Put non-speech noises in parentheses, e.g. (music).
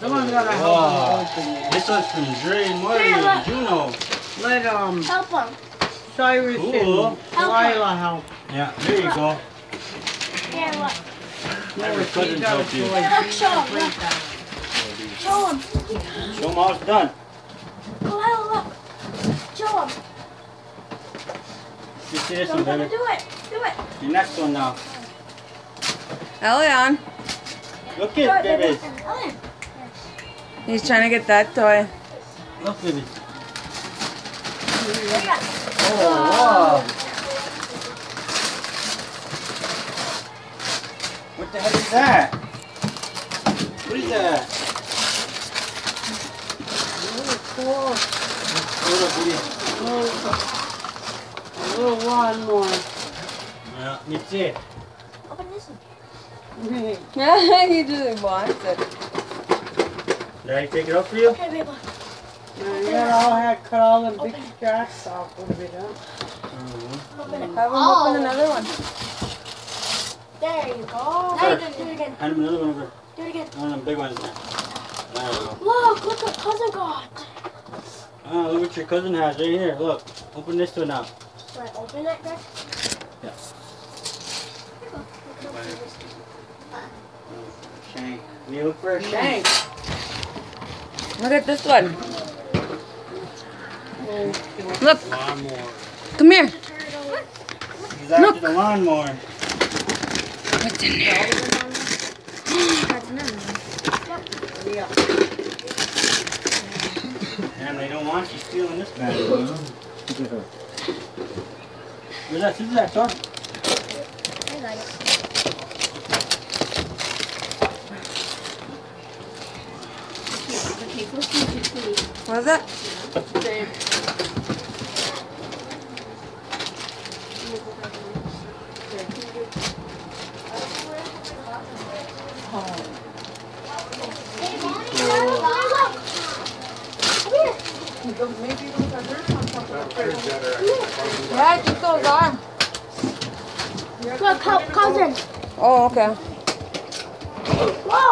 Someone's gotta help Wow. him open it. This one's from Dre, Marty, Here, look. and Juno. Let um Help him. Cyrus Cool. and Delilah help. Yeah, there you go. Here, look. Have your No, cousins she got a help you. look, show him, look. Show him. Show them how it's done. Delilah, look. Show him. You see this Show one, him how to baby. do it. Do it. Your next one now. Ellion, Look Do it, it, baby. He's trying to get that toy. Look, baby. There you go. Oh, wow. What the heck is that? What is that? Cool. Hold up, baby. A little lawnmower. Yeah, me too. Open this one. Yeah, (laughs) he just wants it. Did I take it up for you? Okay, baby. Now, you gotta all have cut all the big tracks off a bit, huh? Mhm. Open it. Have him Oh. open another one. There you go. Now you can do it again. Hand him another one over. Do it again. One of them big ones there. There we go. Look, look what cousin got. Oh, look what your cousin has right here. Look. Open this one now. Should I open it, Greg? Yeah. Shank. You look for a shank. Look at this one. Look, Lawnmower. come here. He's after Look. the lawnmower. What's in there? Damn, they don't want you stealing this bad boy. Where's that scissors at, son? I got it. What is that? Yeah, it just goes on. Look, cousin. Oh, okay. Whoa.